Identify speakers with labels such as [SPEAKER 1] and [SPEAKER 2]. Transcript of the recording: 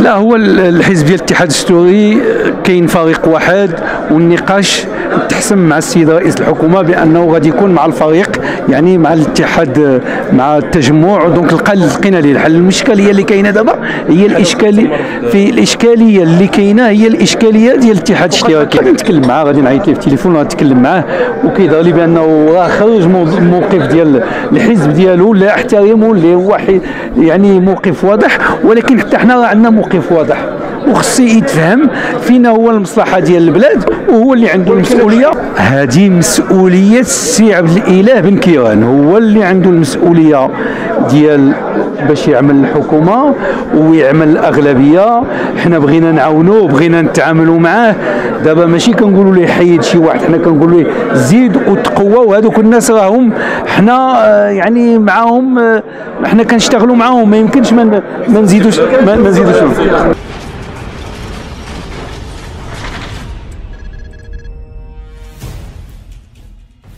[SPEAKER 1] لا هو الحزب ديال الاتحاد السوري كاين فريق واحد والنقاش تحسم مع السيد رئيس الحكومة بأنه غادي يكون مع الفريق يعني مع الاتحاد مع التجمع. دونك لقينا ليه الحل. الاشكاليه اللي كاينة دابا هي الاشكاليه في الإشكالية اللي كاينة هي الإشكالية ديال الاتحاد الاشتراكي. غادي نتكلم معاه غادي نعيط ليه في التليفون وغنتكلم معاه. وكيظهر لي بأنه راه خرج موقف ديال الحزب ديالو لا احترمه اللي هو يعني موقف واضح. ولكن حتى حنا راه عندنا موقف واضح. وخصو يتفهم فينا هو المصلحة ديال البلاد وهو اللي عنده المسؤولية. هذه مسؤولية السي عبد الإله بن كيران. هو اللي عنده المسؤولية ديال باش يعمل الحكومة ويعمل الأغلبية. حنا بغينا نعاونوه بغينا نتعاملوا معاه. دابا ماشي كنقولوا ليه حيد شي واحد حنا كنقولوا ليه زيد وتقوى وهذوك الناس راهم. حنا آه، يعني معاهم آه، حنا كنشتغلوا معاهم ما يمكنش ما نزيدوش ما نزيدوش.